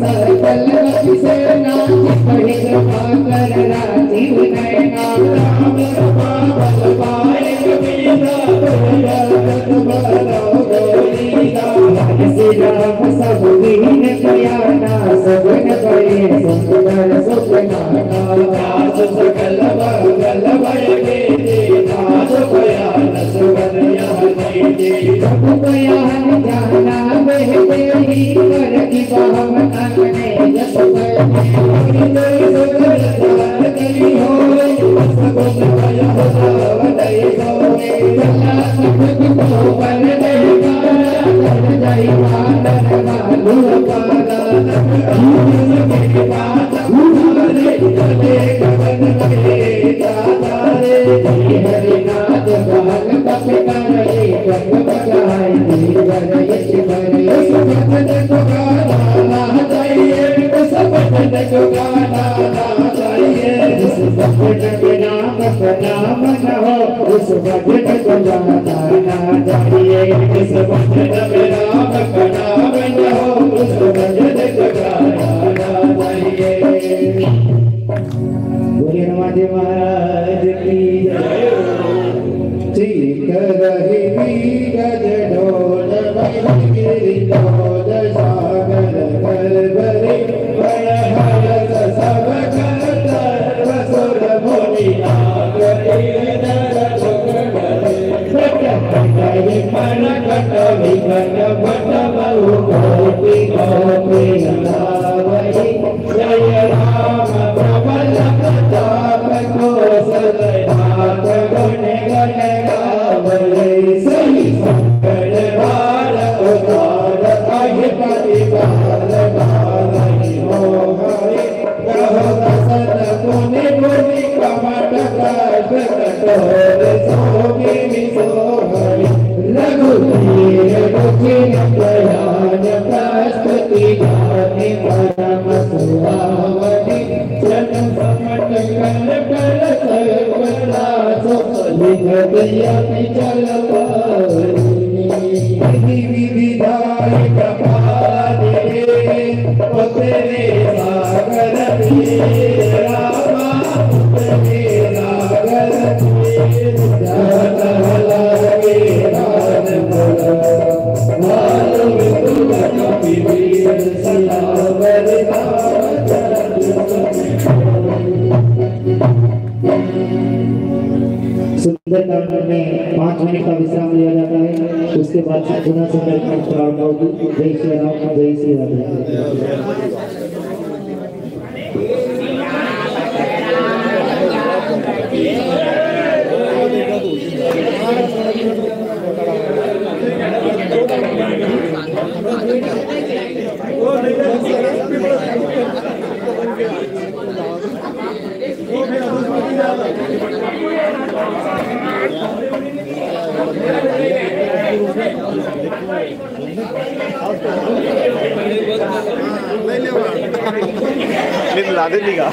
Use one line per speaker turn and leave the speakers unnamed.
सकल सेना
तेरी
सब गया है जाना मैं तेरी कर की बात अपने जब तेरी
तेरी सोच जात कली हो सब गया हो जाए हो
जला सबको बन दे कर जाए मादर बालू पाला
भूल के बात भूल रे चले गगन में दादा रे
हरि नाथ बाल पकड़ बोलिए
विघन भट बहु गोपी गोपी
नावरी
जय राम प्रबल प्रताप कौशलनाथ गुण गण। विविधाय
में पाँच मिनट का विश्राम लिया जाता है। उसके बाद पुनः संगठन प्रारंभ होगी जय श्री राम जय श्री राम।
नहीं ला हाँ। देगा